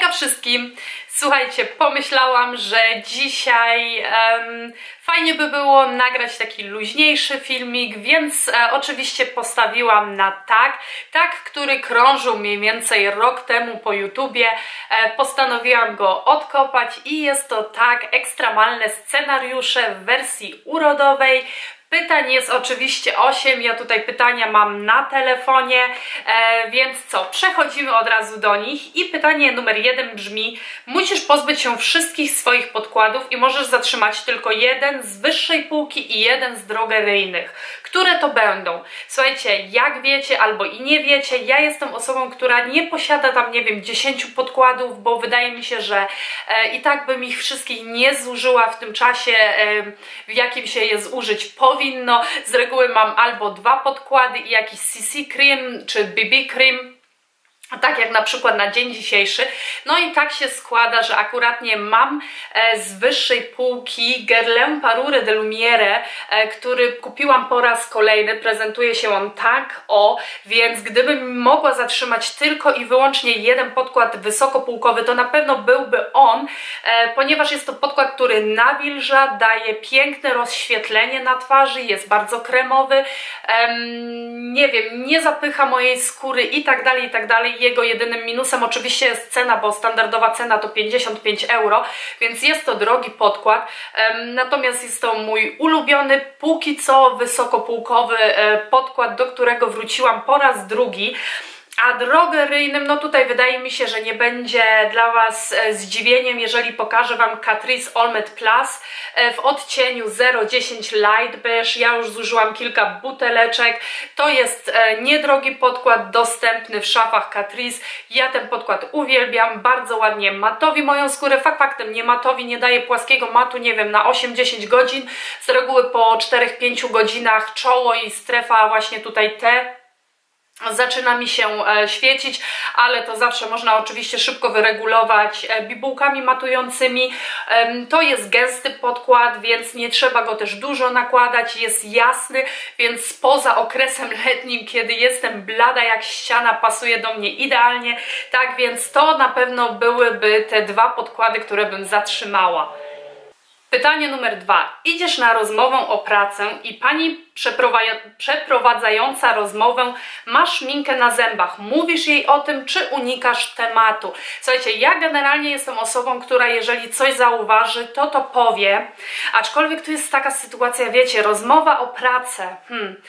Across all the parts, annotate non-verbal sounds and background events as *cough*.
Hejka wszystkim! Słuchajcie, pomyślałam, że dzisiaj um, fajnie by było nagrać taki luźniejszy filmik, więc e, oczywiście postawiłam na tak, tak, który krążył mniej więcej rok temu po YouTubie. E, postanowiłam go odkopać i jest to tak ekstremalne scenariusze w wersji urodowej. Pytań jest oczywiście 8, ja tutaj pytania mam na telefonie, e, więc co, przechodzimy od razu do nich i pytanie numer 1 brzmi musisz pozbyć się wszystkich swoich podkładów i możesz zatrzymać tylko jeden z wyższej półki i jeden z drogeryjnych. Które to będą? Słuchajcie, jak wiecie albo i nie wiecie, ja jestem osobą, która nie posiada tam, nie wiem, 10 podkładów, bo wydaje mi się, że e, i tak bym ich wszystkich nie zużyła w tym czasie, e, w jakim się je zużyć powinno. Z reguły mam albo dwa podkłady i jakiś CC cream czy BB cream tak jak na przykład na dzień dzisiejszy. No i tak się składa, że akuratnie mam e, z wyższej półki Guerlain Parure de Lumiere, e, który kupiłam po raz kolejny. Prezentuje się on tak, o, więc gdybym mogła zatrzymać tylko i wyłącznie jeden podkład wysokopółkowy, to na pewno byłby on, e, ponieważ jest to podkład, który nawilża, daje piękne rozświetlenie na twarzy, jest bardzo kremowy, nie wiem, nie zapycha mojej skóry i tak dalej, i tak dalej jego jedynym minusem oczywiście jest cena, bo standardowa cena to 55 euro, więc jest to drogi podkład. Natomiast jest to mój ulubiony, póki co wysokopółkowy e, podkład, do którego wróciłam po raz drugi. A drogeryjnym, no tutaj wydaje mi się, że nie będzie dla Was e, zdziwieniem, jeżeli pokażę Wam Catrice Olmet Plus e, w odcieniu 010 Light Beige. Ja już zużyłam kilka buteleczek. To jest e, niedrogi podkład, dostępny w szafach Catrice. Ja ten podkład uwielbiam, bardzo ładnie matowi moją skórę. Fakt faktem, nie matowi, nie daje płaskiego matu, nie wiem, na 8-10 godzin. Z reguły po 4-5 godzinach czoło i strefa właśnie tutaj te zaczyna mi się e, świecić, ale to zawsze można oczywiście szybko wyregulować e, bibułkami matującymi. To jest gęsty podkład, więc nie trzeba go też dużo nakładać, jest jasny, więc poza okresem letnim, kiedy jestem blada jak ściana, pasuje do mnie idealnie. Tak więc to na pewno byłyby te dwa podkłady, które bym zatrzymała. Pytanie numer dwa. Idziesz na rozmowę o pracę i pani przeprowadzająca rozmowę ma szminkę na zębach. Mówisz jej o tym, czy unikasz tematu. Słuchajcie, ja generalnie jestem osobą, która jeżeli coś zauważy, to to powie. Aczkolwiek tu jest taka sytuacja, wiecie, rozmowa o pracę. Hmm.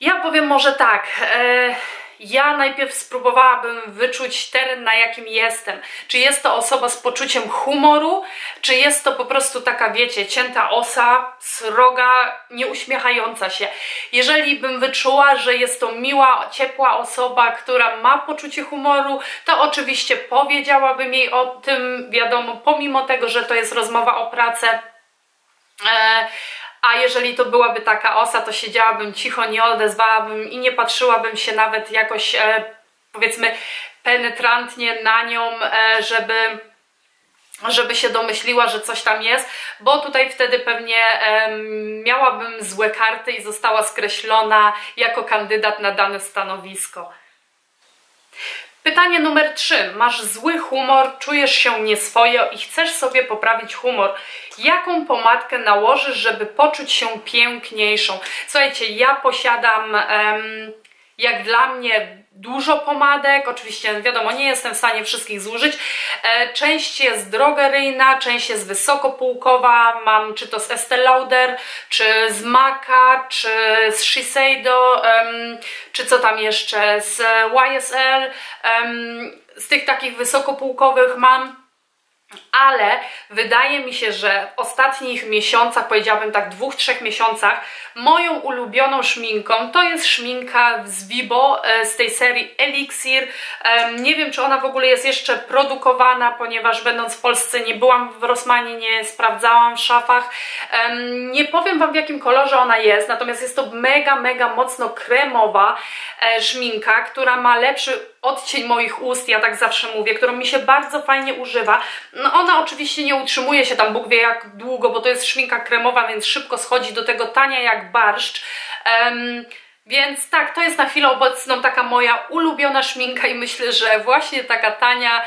Ja powiem może tak. E, ja najpierw spróbowałabym wyczuć teren, na jakim jestem. Czy jest to osoba z poczuciem humoru, czy jest to po prostu taka, wiecie, cięta osa, sroga, nieuśmiechająca się. Jeżeli bym wyczuła, że jest to miła, ciepła osoba, która ma poczucie humoru, to oczywiście powiedziałabym jej o tym, wiadomo, pomimo tego, że to jest rozmowa o pracę. A jeżeli to byłaby taka osa, to siedziałabym cicho, nie odezwałabym i nie patrzyłabym się nawet jakoś, e, powiedzmy, penetrantnie na nią, e, żeby żeby się domyśliła, że coś tam jest, bo tutaj wtedy pewnie e, miałabym złe karty i została skreślona jako kandydat na dane stanowisko. Pytanie numer 3. Masz zły humor, czujesz się nieswojo i chcesz sobie poprawić humor. Jaką pomadkę nałożysz, żeby poczuć się piękniejszą? Słuchajcie, ja posiadam, um, jak dla mnie, dużo pomadek, oczywiście wiadomo, nie jestem w stanie wszystkich zużyć. E, część jest drogeryjna, część jest wysokopółkowa, mam czy to z Estee Lauder, czy z Maca, czy z Shiseido, czy co tam jeszcze, z YSL. z tych takich wysokopółkowych mam ale wydaje mi się, że w ostatnich miesiącach, powiedziałabym tak dwóch, trzech miesiącach, moją ulubioną szminką to jest szminka z Vibo e, z tej serii Elixir. Nie wiem, czy ona w ogóle jest jeszcze produkowana, ponieważ będąc w Polsce nie byłam w Rosmanie, nie sprawdzałam w szafach. Nie powiem Wam w jakim kolorze ona jest, natomiast jest to mega, mega mocno kremowa e, szminka, która ma lepszy odcień moich ust, ja tak zawsze mówię, którą mi się bardzo fajnie używa. No ona oczywiście nie utrzymuje się tam Bóg wie jak długo, bo to jest szminka kremowa, więc szybko schodzi do tego tania jak barszcz. Um, Więc tak, to jest na chwilę obecną taka moja ulubiona szminka i myślę, że właśnie taka tania,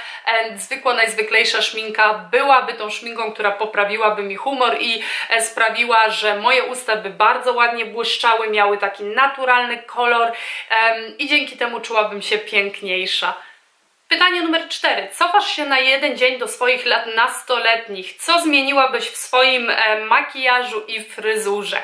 zwykła, najzwyklejsza szminka byłaby tą szminką, która poprawiłaby mi humor i e, sprawiła, że moje usta by bardzo ładnie błyszczały, miały taki naturalny kolor i dzięki temu czułabym się piękniejsza. Pytanie numer cztery. Cofasz się na jeden dzień do swoich lat nastoletnich. Co zmieniłabyś w swoim e, makijażu i fryzurze?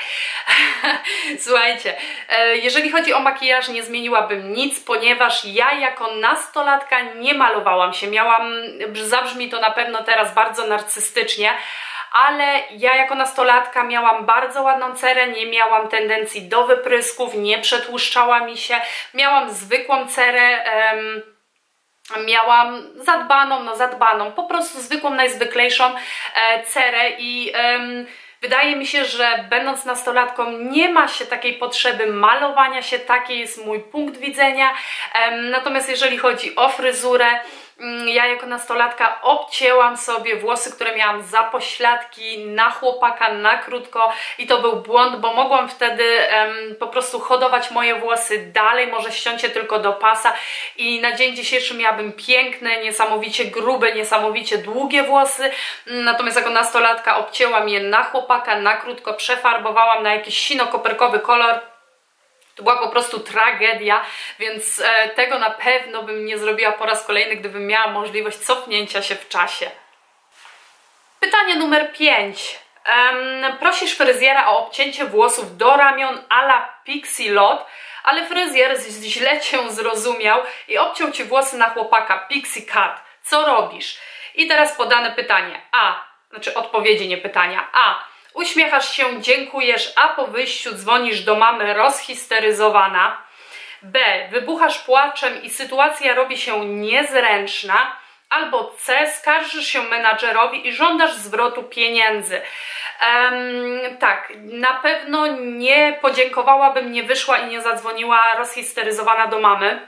*laughs* Słuchajcie, e, jeżeli chodzi o makijaż, nie zmieniłabym nic, ponieważ ja jako nastolatka nie malowałam się. Miałam, zabrzmi to na pewno teraz bardzo narcystycznie, ale ja jako nastolatka miałam bardzo ładną cerę, nie miałam tendencji do wyprysków, nie przetłuszczała mi się, miałam zwykłą cerę miałam zadbaną, no zadbaną, po prostu zwykłą, najzwyklejszą e, cerę i wydaje mi się, że będąc nastolatką nie ma się takiej potrzeby malowania się, taki jest mój punkt widzenia, natomiast jeżeli chodzi o fryzurę, ja jako nastolatka obcięłam sobie włosy, które miałam za pośladki, na chłopaka, na krótko i to był błąd, bo mogłam wtedy po prostu hodować moje włosy dalej, może ściąć je tylko do pasa. I na dzień dzisiejszy miałabym piękne, niesamowicie grube, niesamowicie długie włosy, natomiast jako nastolatka obcięłam je na chłopaka, na krótko, przefarbowałam na jakiś sino-koperkowy kolor, to była po prostu tragedia, więc e, tego na pewno bym nie zrobiła po raz kolejny, gdybym miała możliwość cofnięcia się w czasie. Pytanie numer 5. Um, prosisz fryzjera o obcięcie włosów do ramion ala Pixie Lot, ale fryzjer źle cię zrozumiał i obciął ci włosy na chłopaka Pixie Cut. Co robisz? I teraz podane pytanie. A, znaczy odpowiedzi, nie pytania. A Uśmiechasz się, dziękujesz, a po wyjściu dzwonisz do mamy rozhisteryzowana. B. Wybuchasz płaczem i sytuacja robi się niezręczna. Albo C. Skarżysz się menadżerowi i żądasz zwrotu pieniędzy. Um, tak, na pewno nie podziękowałabym, nie wyszła i nie zadzwoniła rozhisteryzowana do mamy.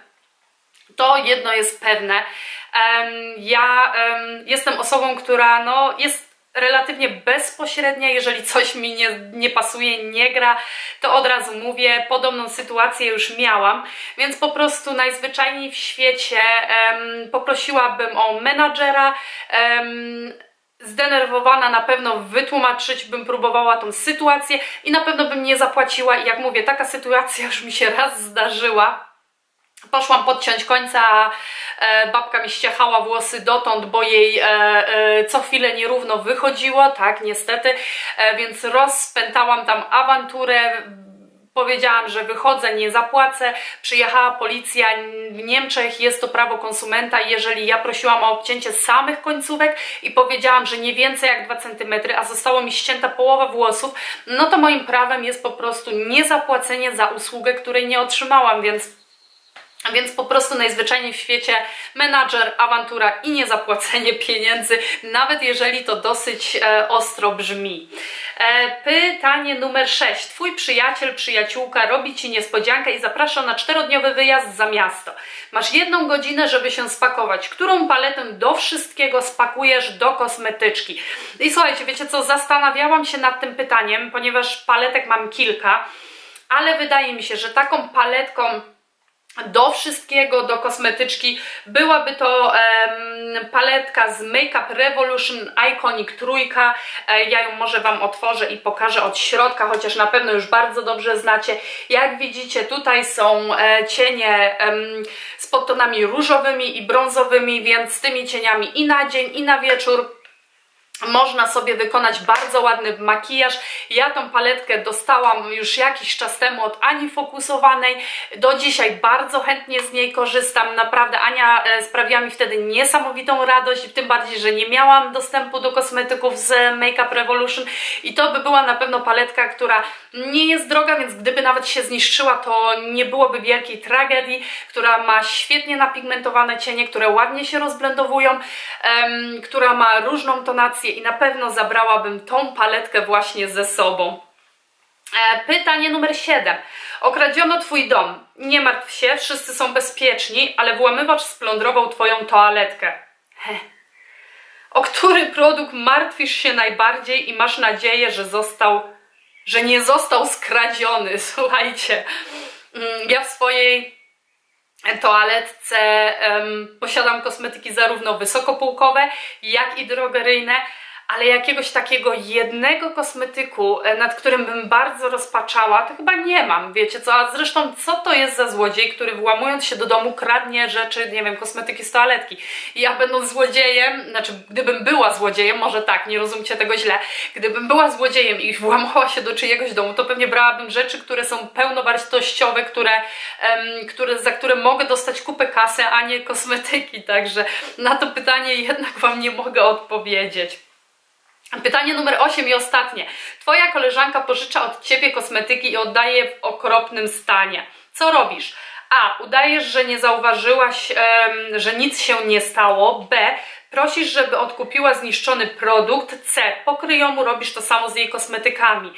To jedno jest pewne. Um, ja um, jestem osobą, która no, jest relatywnie bezpośrednia, jeżeli coś mi nie, nie pasuje, nie gra, to od razu mówię, podobną sytuację już miałam, więc po prostu najzwyczajniej w świecie um, poprosiłabym o menadżera, um, zdenerwowana na pewno wytłumaczyć bym próbowała tą sytuację i na pewno bym nie zapłaciła i jak mówię, taka sytuacja już mi się raz zdarzyła, Poszłam podciąć końca, e, babka mi ściechała włosy dotąd, bo jej e, e, co chwilę nierówno wychodziło, tak, niestety, więc rozpętałam tam awanturę, powiedziałam, że wychodzę, nie zapłacę, przyjechała policja w Niemczech, jest to prawo konsumenta, jeżeli ja prosiłam o obcięcie samych końcówek i powiedziałam, że nie więcej jak 2 cm, a zostało mi ścięta połowa włosów, no to moim prawem jest po prostu niezapłacenie za usługę, której nie otrzymałam, więc więc po prostu najzwyczajniej w świecie menadżer, awantura i niezapłacenie pieniędzy, nawet jeżeli to dosyć e, ostro brzmi. E, pytanie numer 6. Twój przyjaciel, przyjaciółka robi Ci niespodziankę i zaprasza na czterodniowy wyjazd za miasto. Masz jedną godzinę, żeby się spakować. Którą paletę do wszystkiego spakujesz do kosmetyczki? I słuchajcie, wiecie co, zastanawiałam się nad tym pytaniem, ponieważ paletek mam kilka, ale wydaje mi się, że taką paletką do wszystkiego, do kosmetyczki. Byłaby to paletka z Makeup Revolution Iconic trójka. E, ja ją może Wam otworzę i pokażę od środka, chociaż na pewno już bardzo dobrze znacie. Jak widzicie, tutaj są e, cienie um, z podtonami różowymi i brązowymi, więc z tymi cieniami i na dzień, i na wieczór można sobie wykonać bardzo ładny makijaż. Ja tą paletkę dostałam już jakiś czas temu od Ani Fokusowanej. Do dzisiaj bardzo chętnie z niej korzystam. Naprawdę Ania e, sprawiła mi wtedy niesamowitą radość, tym bardziej, że nie miałam dostępu do kosmetyków z Makeup Revolution i to by była na pewno paletka, która nie jest droga, więc gdyby nawet się zniszczyła, to nie byłoby wielkiej tragedii, która ma świetnie napigmentowane cienie, które ładnie się rozblendowują, która ma różną tonację i na pewno zabrałabym tą paletkę właśnie ze sobą. E, pytanie numer 7. Okradziono Twój dom. Nie martw się, wszyscy są bezpieczni, ale włamywacz splądrował Twoją toaletkę. Heh. O który produkt martwisz się najbardziej i masz nadzieję, że został, że nie został skradziony? *laughs* Słuchajcie, Mm, ja w swojej toaletce um, posiadam kosmetyki zarówno wysokopółkowe, jak i drogeryjne, ale jakiegoś takiego jednego kosmetyku, e, nad którym bym bardzo rozpaczała, to chyba nie mam, wiecie co? A zresztą co to jest za złodziej, który włamując się do domu kradnie rzeczy, nie wiem, kosmetyki z toaletki. Ja będąc złodziejem, znaczy gdybym była złodziejem, może tak, nie rozumcie tego źle, gdybym była złodziejem i włamała się do czyjegoś domu, to pewnie brałabym rzeczy, które są pełnowartościowe, które, które, za które mogę dostać kupę kasy, a nie kosmetyki, także na to pytanie jednak Wam nie mogę odpowiedzieć. Pytanie numer 8 i ostatnie. Twoja koleżanka pożycza od Ciebie kosmetyki i oddaje w okropnym stanie. Co robisz? A. Udajesz, że nie zauważyłaś, że nic się nie stało. B. Prosisz, żeby odkupiła zniszczony produkt. C. Pokryjomu robisz to samo z jej kosmetykami.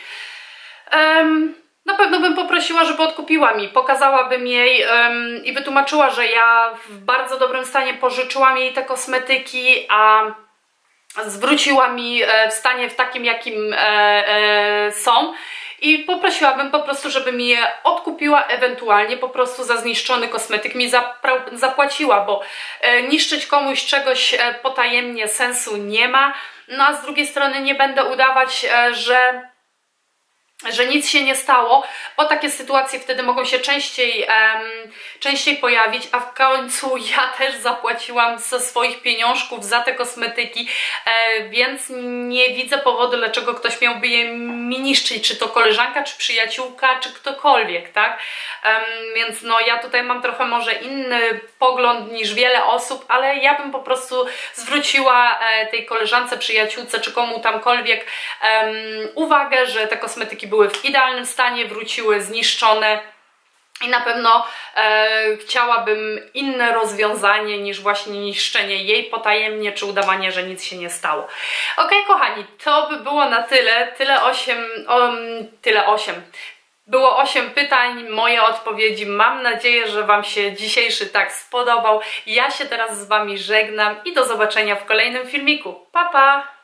Um, na pewno bym poprosiła, żeby odkupiła mi, pokazałabym jej um, i wytłumaczyła, że ja w bardzo dobrym stanie pożyczyłam jej te kosmetyki, a zwróciła mi e, w stanie w takim, jakim e, e, są i poprosiłabym po prostu, żeby mi je odkupiła, ewentualnie po prostu za zniszczony kosmetyk mi zapłaciła, bo niszczyć komuś czegoś potajemnie sensu nie ma, no a z drugiej strony nie będę udawać, że że nic się nie stało, bo takie sytuacje wtedy mogą się częściej, um, częściej pojawić, a w końcu ja *laughs* też zapłaciłam ze swoich pieniążków za te kosmetyki, e, więc nie widzę powodu, dlaczego ktoś miałby je mi niszczyć, czy to koleżanka, czy przyjaciółka, czy ktokolwiek, tak? Więc no ja tutaj mam trochę może inny pogląd niż wiele osób, ale ja bym po prostu zwróciła e, tej koleżance, przyjaciółce, czy komu tamkolwiek uwagę, że te kosmetyki były w idealnym stanie, wróciły zniszczone i na pewno e, chciałabym inne rozwiązanie niż właśnie niszczenie jej potajemnie, czy udawanie, że nic się nie stało. Ok, kochani, to by było na tyle. Tyle 8, um, tyle 8. Było 8 pytań, moje odpowiedzi. Mam nadzieję, że Wam się dzisiejszy tak spodobał. Ja się teraz z Wami żegnam i do zobaczenia w kolejnym filmiku. Pa, pa!